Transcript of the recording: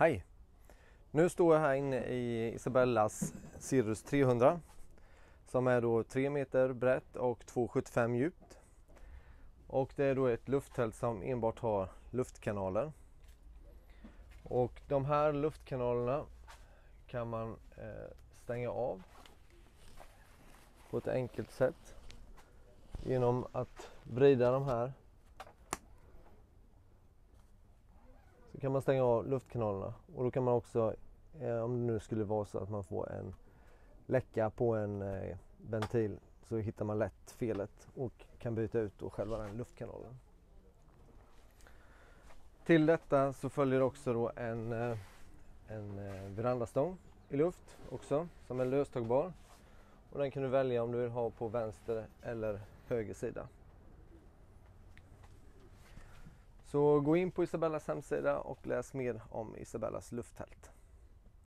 Hej! Nu står jag här inne i Isabellas Cirrus 300 som är då 3 meter brett och 2,75 djupt. Och det är då ett lufttält som enbart har luftkanaler. Och de här luftkanalerna kan man eh, stänga av på ett enkelt sätt genom att vrida de här Då kan man stänga av luftkanalerna och då kan man också eh, om det nu skulle vara så att man får en läcka på en eh, ventil så hittar man lätt felet och kan byta ut då själva den luftkanalen. Till detta så följer också då en, eh, en eh, verandastång i luft också som är löstagbar och den kan du välja om du vill ha på vänster eller höger sida. Så gå in på Isabellas hemsida och läs mer om Isabellas lufttält.